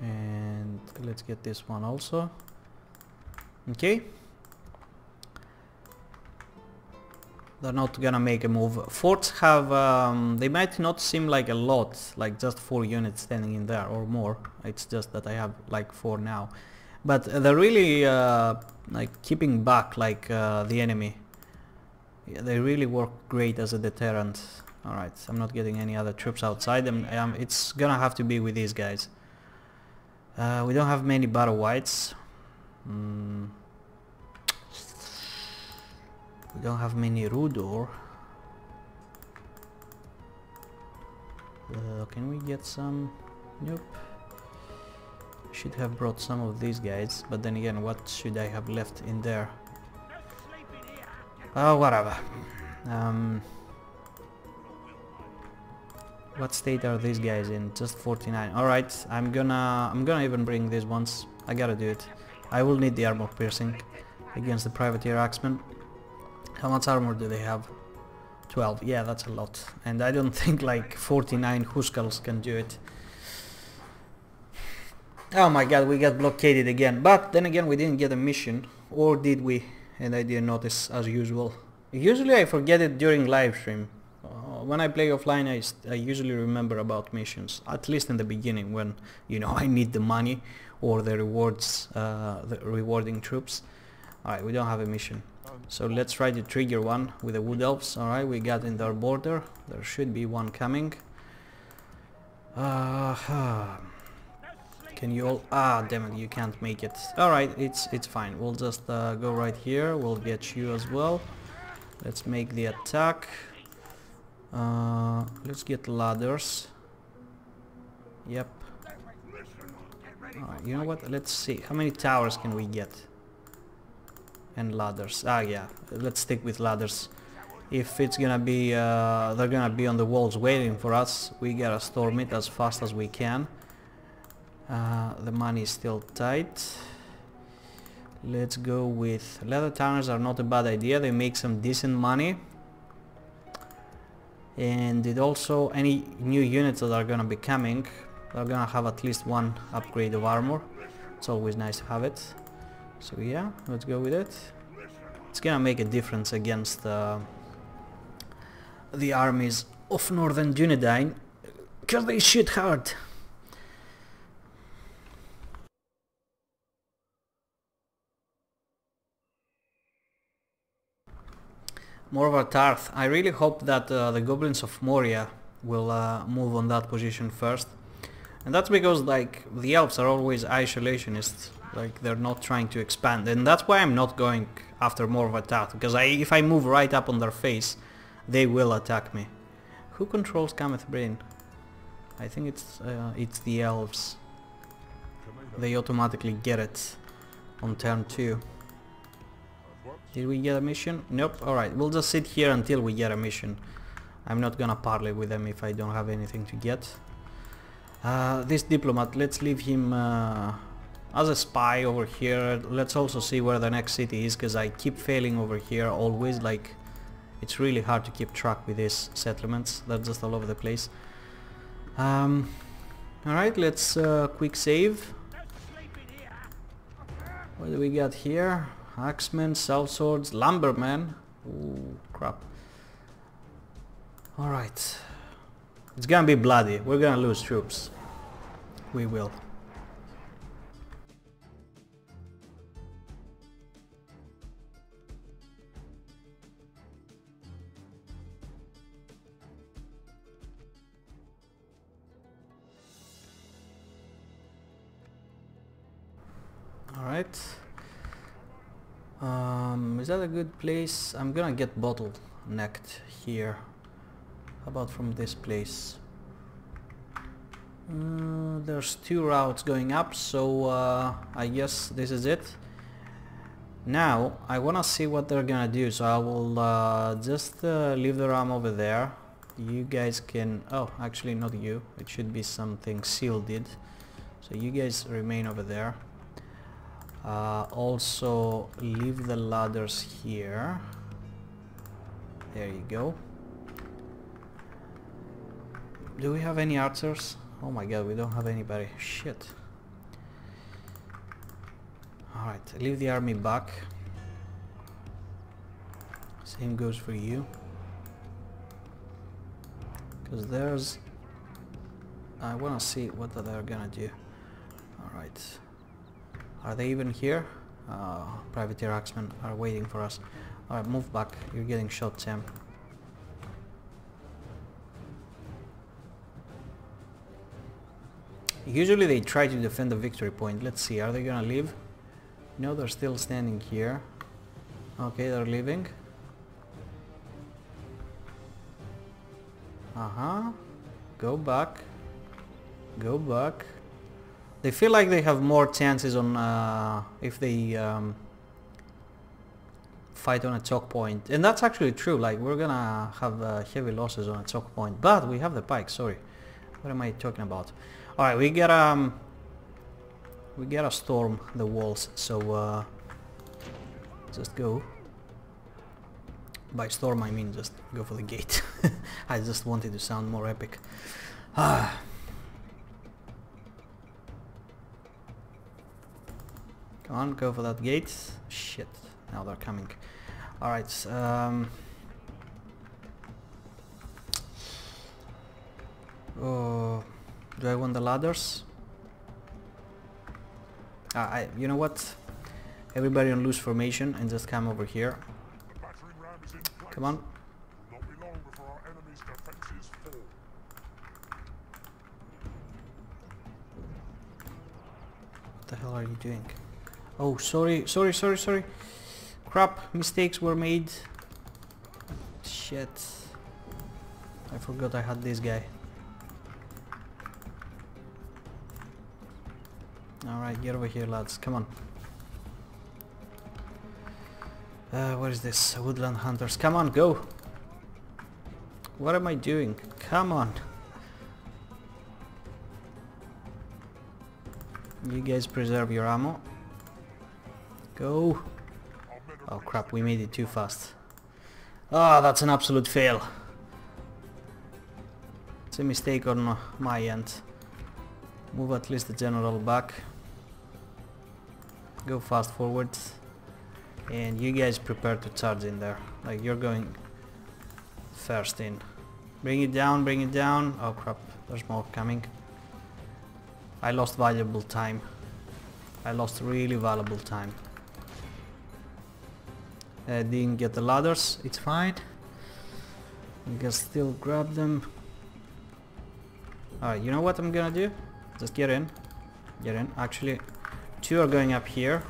And let's get this one also. Okay. They're not gonna make a move. Forts have um, they might not seem like a lot like just four units standing in there or more. It's just that I have like four now. But they're really uh, like keeping back like uh, the enemy. Yeah, they really work great as a deterrent. Alright I'm not getting any other troops outside. Them um, it's gonna have to be with these guys uh, we don't have many Barrow Wights. Mm. We don't have many Rhudaur. Uh, can we get some? Nope. Should have brought some of these guys, but then again, what should I have left in there? Oh, whatever. Um, what state are these guys in? Just 49. Alright, I'm gonna I'm gonna even bring these ones. I gotta do it. I will need the armor piercing against the privateer axemen. How much armor do they have? 12. Yeah, that's a lot. And I don't think like 49 Huskarls can do it. Oh my god, we got blockaded again. But then again, we didn't get a mission. Or did we? And I didn't notice as usual. Usually I forget it during live stream when I play offline, I, I usually remember about missions, at least in the beginning when, you know, I need the money or the rewards, uh, the rewarding troops. Alright, we don't have a mission. So let's try to trigger one with the wood elves. Alright, we got in their border. There should be one coming. Uh, can you all... Ah, damn it, you can't make it. Alright, it's it's fine. We'll just uh, go right here. We'll get you as well. Let's make the attack. Uh, let's get ladders. Yep. Alright, you know what? Let's see. How many towers can we get? And ladders. Ah, yeah. Let's stick with ladders. If it's gonna be... Uh, they're gonna be on the walls waiting for us, we gotta storm it as fast as we can. Uh, the money is still tight. Let's go with... Leather towers are not a bad idea. They make some decent money and it also any new units that are gonna be coming are gonna have at least one upgrade of armor. It's always nice to have it. So yeah let's go with it. It's gonna make a difference against uh, the armies of northern Dunedain because they shoot hard Morvar Tarth. I really hope that uh, the Goblins of Moria will uh, move on that position first. And that's because like the elves are always isolationists, like they're not trying to expand. And that's why I'm not going after more of a Tarth, because I, if I move right up on their face, they will attack me. Who controls Cameth Brin? I think it's uh, it's the elves. They automatically get it on turn 2. Did we get a mission? Nope. Alright, we'll just sit here until we get a mission. I'm not gonna parley with them if I don't have anything to get. Uh, this diplomat, let's leave him uh, as a spy over here. Let's also see where the next city is, because I keep failing over here always, like... It's really hard to keep track with these settlements. They're just all over the place. Um, Alright, let's uh, quick save. What do we got here? Axemen, Sellswords, Lumberman. Ooh, crap. Alright. It's gonna be bloody. We're gonna lose troops. We will. Alright. Um, is that a good place? I'm gonna get bottlenecked here. How about from this place? Uh, there's two routes going up, so uh, I guess this is it. Now, I wanna see what they're gonna do, so I will uh, just uh, leave the ram over there. You guys can... Oh, actually not you. It should be something shielded. So you guys remain over there. Uh, also, leave the ladders here. There you go. Do we have any archers? Oh my god, we don't have anybody. Shit. Alright, leave the army back. Same goes for you. Because there's... I wanna see what they're gonna do. Alright. Are they even here? Uh, Privateer Axemen are waiting for us. Alright, move back. You're getting shot, Sam. Usually they try to defend the victory point. Let's see, are they gonna leave? No, they're still standing here. Okay, they're leaving. Uh-huh. Go back. Go back. They feel like they have more chances on uh, if they um, fight on a choke point. And that's actually true, like we're gonna have uh, heavy losses on a choke point. But we have the pike, sorry. What am I talking about? Alright, we get um we gotta storm the walls, so uh, just go. By storm I mean just go for the gate. I just wanted to sound more epic. Ah. Come on, go for that gate. Shit, now they're coming. Alright, um... Oh, do I want the ladders? Uh, I, you know what? Everybody on loose formation and just come over here. Come on. What the hell are you doing? Oh, sorry, sorry, sorry, sorry. Crap, mistakes were made. Shit. I forgot I had this guy. Alright, get over here lads, come on. Uh, what is this? Woodland Hunters. Come on, go! What am I doing? Come on! You guys preserve your ammo. Go! Oh crap, we made it too fast. Ah, that's an absolute fail. It's a mistake on my end. Move at least the general back. Go fast forward. And you guys prepare to charge in there. Like you're going first in. Bring it down, bring it down. Oh crap, there's more coming. I lost valuable time. I lost really valuable time. I didn't get the ladders, it's fine. You can still grab them. Alright, you know what I'm gonna do? Just get in. Get in. Actually, two are going up here.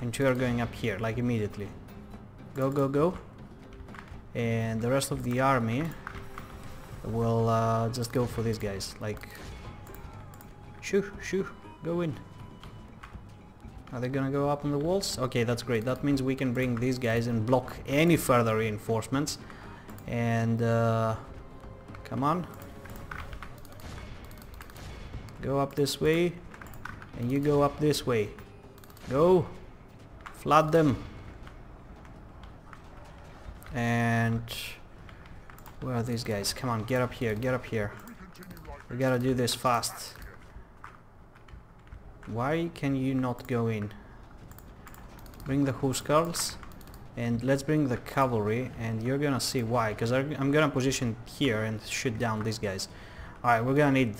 And two are going up here, like immediately. Go, go, go. And the rest of the army will uh, just go for these guys. Like, shoo, shoo, go in. Are they gonna go up on the walls? Okay, that's great. That means we can bring these guys and block any further reinforcements. And, uh, come on. Go up this way. And you go up this way. Go. Flood them. And... Where are these guys? Come on, get up here, get up here. we gotta do this fast. Why can you not go in? Bring the horse Huskarls and let's bring the cavalry and you're gonna see why because I'm gonna position here and shoot down these guys. Alright, we're gonna need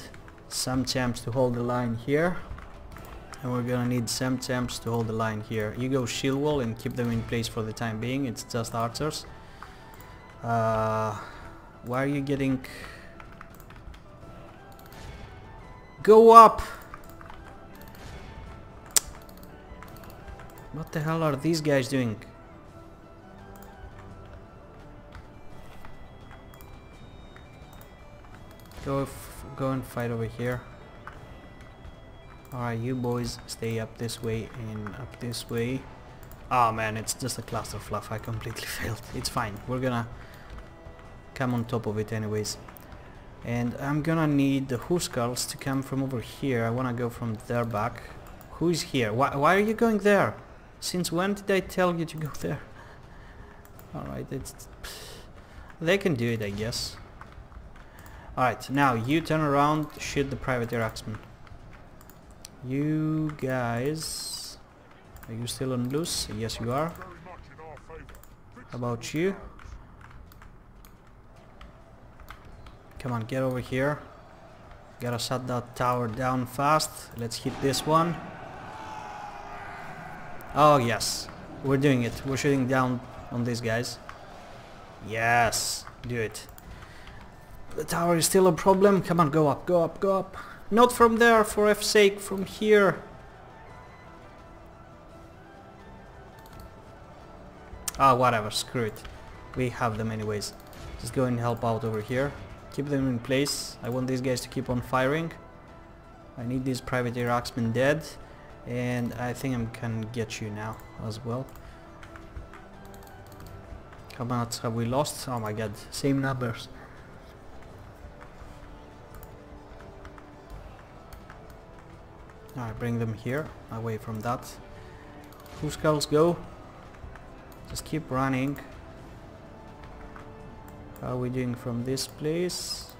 some champs to hold the line here and we're gonna need some champs to hold the line here. You go shield wall and keep them in place for the time being, it's just archers. Uh, why are you getting... Go up! What the hell are these guys doing? Go, go and fight over here. Alright, you boys stay up this way and up this way. Oh man, it's just a cluster fluff. I completely failed. It's fine. We're gonna come on top of it anyways. And I'm gonna need the Huskarls to come from over here. I wanna go from there back. Who is here? Why, why are you going there? Since when did I tell you to go there? Alright, it's... They can do it, I guess. Alright, now you turn around, shoot the privateer axeman. You guys... Are you still on loose? Yes, you are. About you? Come on, get over here. Gotta shut that tower down fast. Let's hit this one. Oh yes, we're doing it. We're shooting down on these guys. Yes, do it. The tower is still a problem. Come on, go up, go up, go up. Not from there, for F's sake, from here. Ah, whatever, screw it. We have them anyways. Just go and help out over here. Keep them in place. I want these guys to keep on firing. I need these privateer axemen dead. And I think I can get you now as well. How much have we lost? Oh my god, same numbers. Alright, bring them here, away from that. Who skulls go? Just keep running. How are we doing from this place?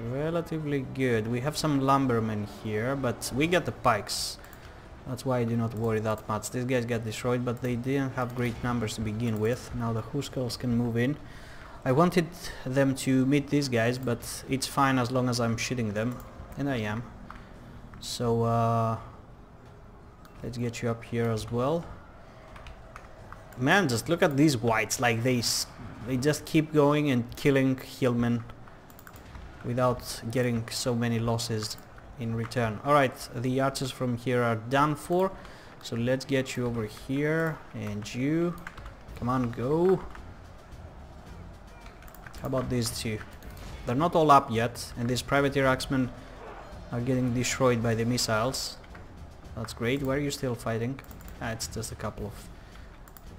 Relatively good. We have some lumbermen here, but we get the pikes. That's why I do not worry that much. These guys get destroyed, but they didn't have great numbers to begin with. Now the Huskarls can move in. I wanted them to meet these guys, but it's fine as long as I'm shooting them. And I am. So, uh, let's get you up here as well. Man, just look at these wights. Like, they, they just keep going and killing hillmen without getting so many losses in return. Alright, the archers from here are done for. So let's get you over here. And you. Come on, go. How about these two? They're not all up yet. And these privateer axemen are getting destroyed by the missiles. That's great. Why are you still fighting? Ah, it's just a couple of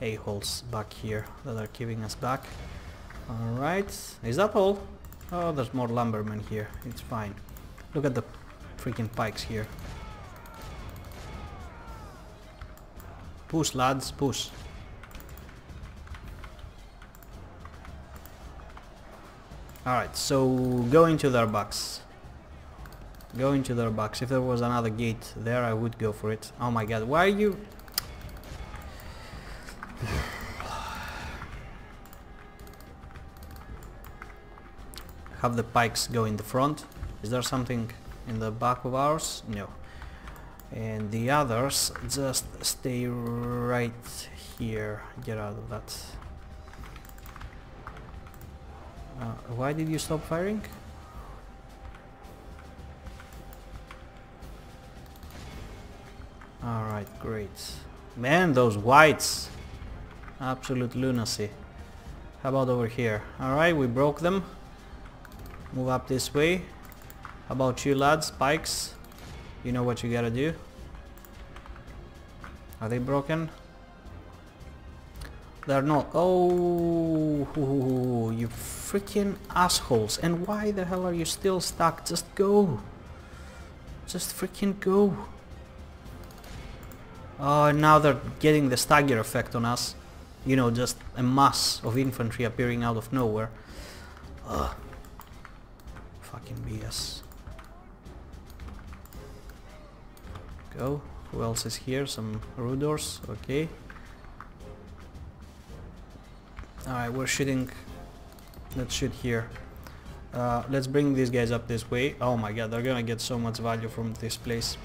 a-holes back here that are keeping us back. Alright. Is that all? Oh, there's more lumbermen here. It's fine. Look at the freaking pikes here. Push, lads, push. Alright, so go into their box. Go into their box. If there was another gate there, I would go for it. Oh my god, why are you... Have the pikes go in the front. Is there something in the back of ours? No. And the others just stay right here. Get out of that. Uh, why did you stop firing? Alright, great. Man, those wights! Absolute lunacy. How about over here? Alright, we broke them. Move up this way. About you lads? Spikes? You know what you gotta do. Are they broken? They're not. Oh, you freaking assholes. And why the hell are you still stuck? Just go. Just freaking go. Oh, now they're getting the stagger effect on us. You know, just a mass of infantry appearing out of nowhere. Ugh. Fucking BS. Go. Who else is here? Some Rhudaurs. Okay. Alright, we're shooting. Let's shoot here. Uh, let's bring these guys up this way. Oh my god, they're gonna get so much value from this place.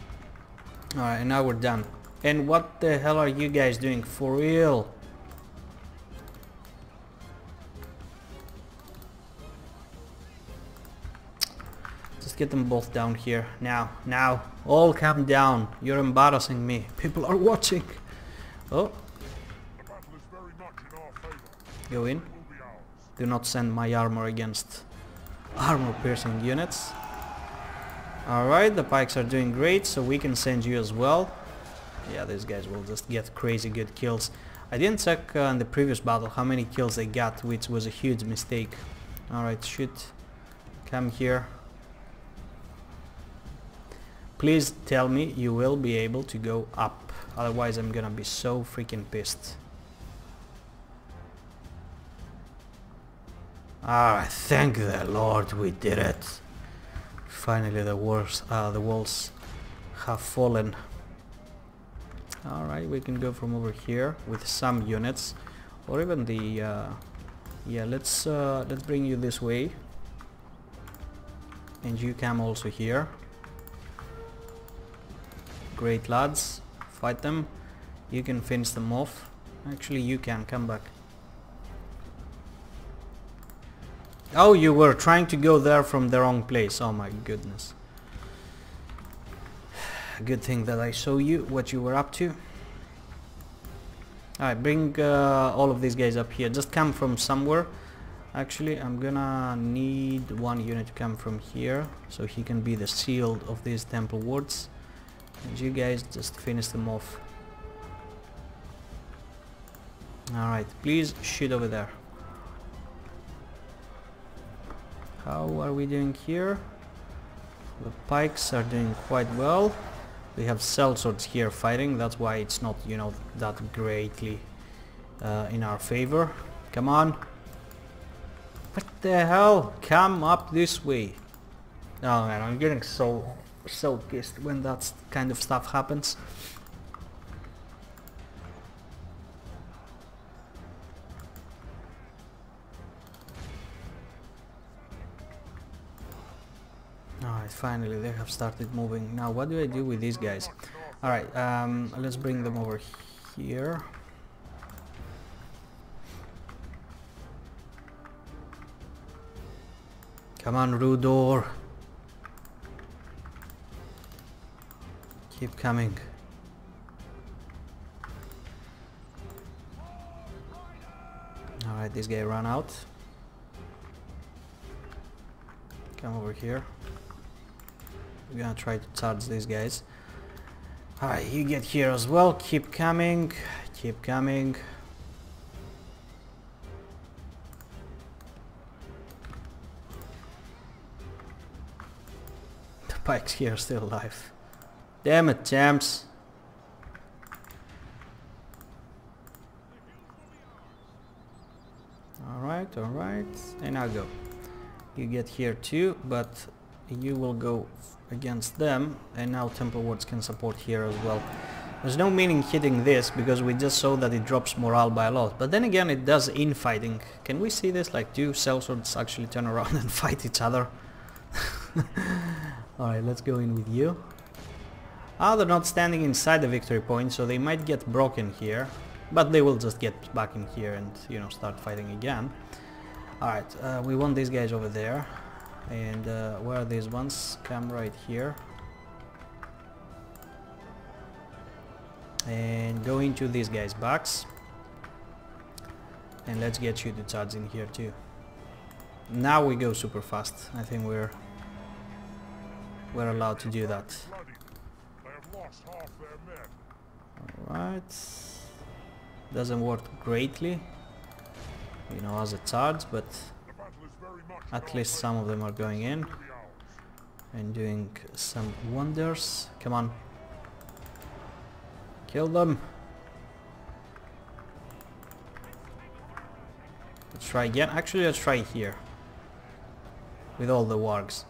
Alright, and now we're done. And what the hell are you guys doing? For real? Get them both down here. Now, now. All come down. You're embarrassing me. People are watching. Oh, go in. Do not send my armor against armor piercing units. Alright, the pikes are doing great, so we can send you as well. Yeah, these guys will just get crazy good kills. I didn't check uh, in the previous battle how many kills they got, which was a huge mistake. Alright, shoot. Come here. Please tell me you will be able to go up. Otherwise I'm gonna be so freaking pissed. Ah, thank the Lord we did it. Finally the walls, uh, the walls have fallen. Alright, we can go from over here with some units. Or even the... Uh, yeah, let's, uh, let's bring you this way. And you come also here. Great lads. Fight them. You can finish them off. Actually, you can. Come back. Oh, you were trying to go there from the wrong place. Oh my goodness. Good thing that I saw you, what you were up to. Alright, bring uh, all of these guys up here. Just come from somewhere. Actually, I'm gonna need one unit to come from here, so he can be the shield of these temple wards. And you guys just finish them off. Alright, please shoot over there. How are we doing here? The pikes are doing quite well. We have sellswords here fighting, that's why it's not, you know, that greatly uh, in our favor. Come on. What the hell? Come up this way. Oh man, I'm getting so, so pissed when that kind of stuff happens. Alright, finally they have started moving. Now what do I do with these guys? Alright, um, let's bring them over here. Come on, Rhudaur. Keep coming. Alright, this guy ran out. Come over here. We're gonna try to charge these guys. Alright, you get here as well. Keep coming. Keep coming. The pike's here still alive. Damn it, champs. Alright, alright. And now go. You get here too, but you will go against them and now temple wards can support here as well there's no meaning hitting this because we just saw that it drops morale by a lot but then again it does infighting can we see this like do sellswords actually turn around and fight each other alright let's go in with you ah they're not standing inside the victory point so they might get broken here but they will just get back in here and you know start fighting again alright uh, we want these guys over there and uh, where are these ones? Come right here. And go into these guys' backs. And let's get you to charge in here too. Now we go super fast. I think we're we're allowed to do that. Bloody. They have lost half their men. Alright. Doesn't work greatly. You know, as a charge, but The battle is very much in at least some of them are going in. favor. It will be ours. and doing some wonders. Come on. Kill them. Let's try again. Actually, let's try here. With all the wargs.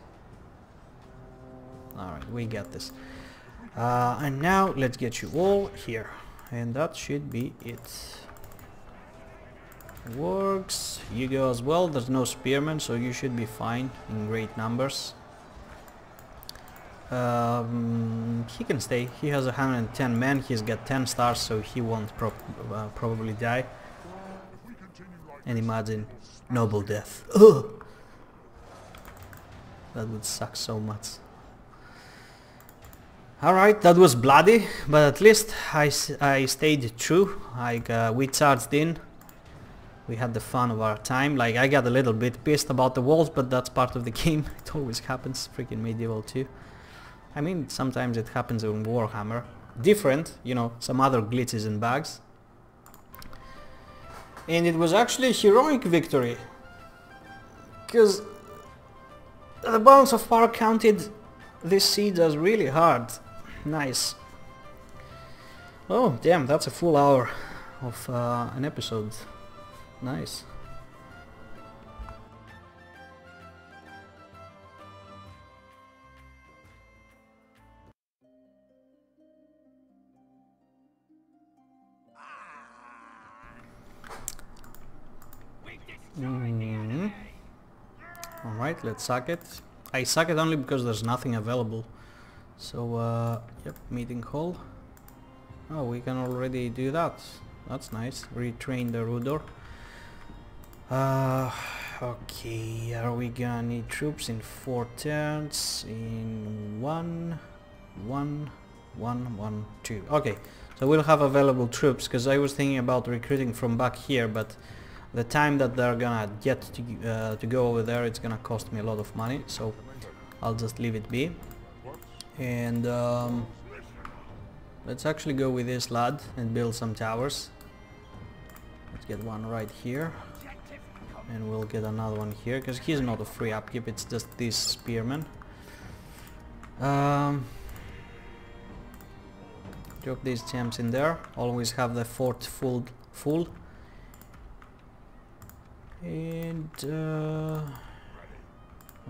Alright, we got this. Uh, and now, let's get you all here. And that should be it. Works. You go as well. There's no spearmen, so you should be fine in great numbers. Um, he can stay. He has 110 men. He's got 10 stars, so he won't uh, probably die. And imagine noble death. Ugh. That would suck so much. Alright, that was bloody, but at least I, I stayed true. Like, uh, we charged in. We had the fun of our time. Like, I got a little bit pissed about the walls, but that's part of the game. it always happens. Freaking Medieval 2. I mean, sometimes it happens in Warhammer. Different, you know, some other glitches and bugs. And it was actually a heroic victory. Because the balance of power counted this siege as really hard. Nice. Oh, damn, that's a full hour of uh, an episode. Nice. Mm. Alright, let's suck it. I suck it only because there's nothing available. So, uh, yep, meeting hall. Oh, we can already do that. That's nice. Retrain the Rhudaur. Uh, okay, are we gonna need troops in four turns? In one, one, one, one, two. Okay, so we'll have available troops because I was thinking about recruiting from back here, but the time that they're gonna get to, uh, to go over there, it's gonna cost me a lot of money. So I'll just leave it be and um, let's actually go with this lad and build some towers. Let's get one right here. And we'll get another one here because he's not a free upkeep it's just this spearman. Um, drop these gems in there. Always have the fort full full. And uh,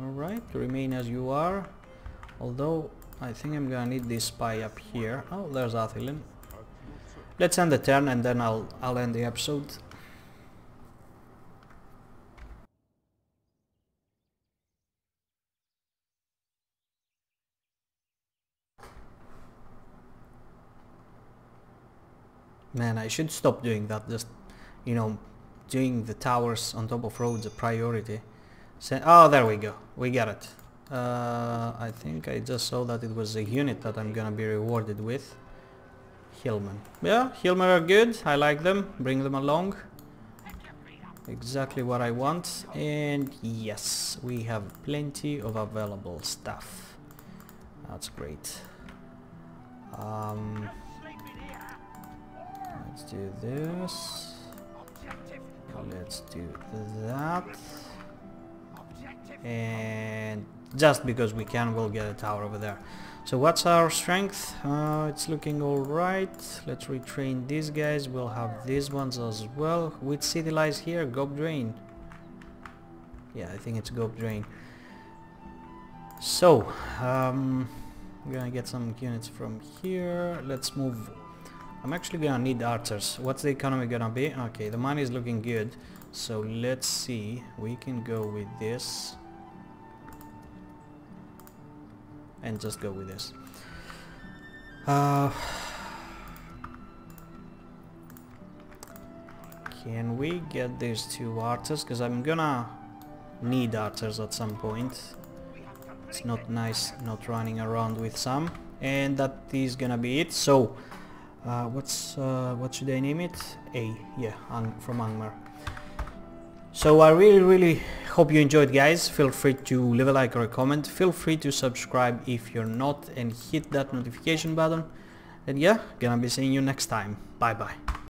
alright remain as you are. Although I think I'm gonna need this spy up here. Oh, there's Athilin. Let's end the turn and then I'll I'll end the episode. Man, I should stop doing that. Just, you know, doing the towers on top of roads a priority. oh, there we go. We got it. Uh, I think I just saw that it was a unit that I'm gonna be rewarded with. Hillmen. Yeah, Hillmen are good. I like them. Bring them along. Exactly what I want. And yes, we have plenty of available stuff. That's great. Um, let's do this. Let's do that. And just because we can we'll get a tower over there. So what's our strength? Uh, it's looking all right. Let's retrain these guys. We'll have these ones as well. Which city lies here? Gob Drain. Yeah I think it's Gob Drain. So um, I'm gonna get some units from here. Let's move. I'm actually gonna need archers. What's the economy gonna be? Okay the money is looking good. So let's see. We can go with this and just go with this. Uh, can we get these two archers? Because I'm gonna need archers at some point. It's not nice not running around with some. And that is gonna be it. So, uh, what's uh, what should I name it? A, yeah, from Angmar. So I really really hope you enjoyed guys. Feel free to leave a like or a comment. Feel free to subscribe if you're not and hit that notification button. And yeah, gonna be seeing you next time. Bye bye.